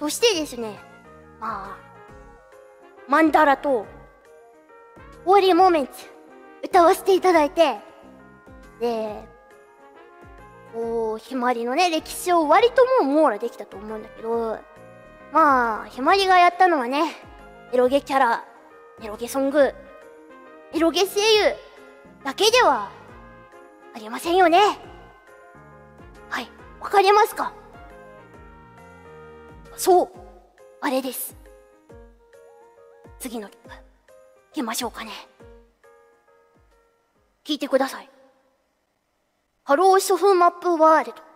そしてですね、まあ、マンダラと、ホーリーモーメンツ、歌わせていただいて、で、こう、ひまりのね、歴史を割ともう網羅できたと思うんだけど、まあ、ひまりがやったのはね、エロゲキャラ、エロゲソング、エロゲ声優だけではありませんよね。はい、わかりますか？そう、あれです。次の曲、行きましょうかね。聞いてください。ハローショフマップワールド。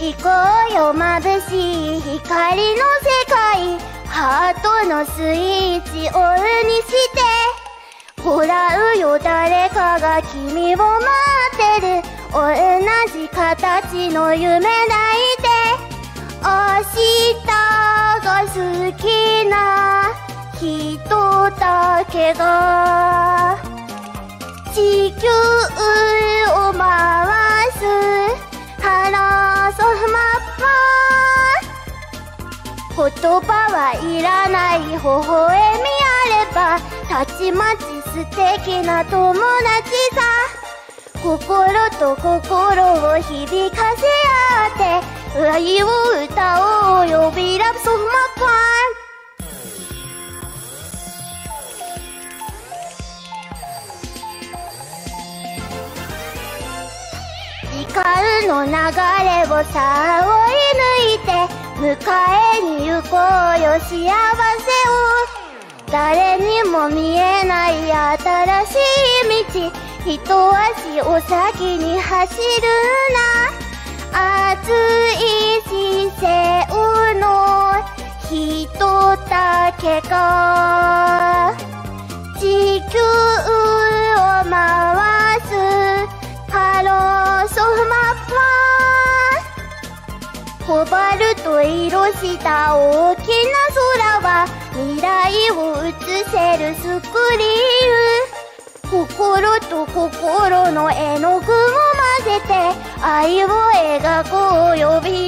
行こうよ眩しい光の世界ハートのスイッチオンにして。ほらうよ誰かが君を待ってる。同じ形の夢抱いて。明日が好きな人だけが。言葉はいらない微笑みあればたちまち素敵な友達さ。心と心を響かせ合って愛を歌おうよ Be love so much 川の流れをさあ追い抜いて迎えに行こうよ幸せを。誰にも見えない新しい道。一足お先に走るな。熱い視線の人だけが地球コバルト色した大きな空は未来を映せるスクリーン心と心の絵の具を混ぜて愛を描こうよビー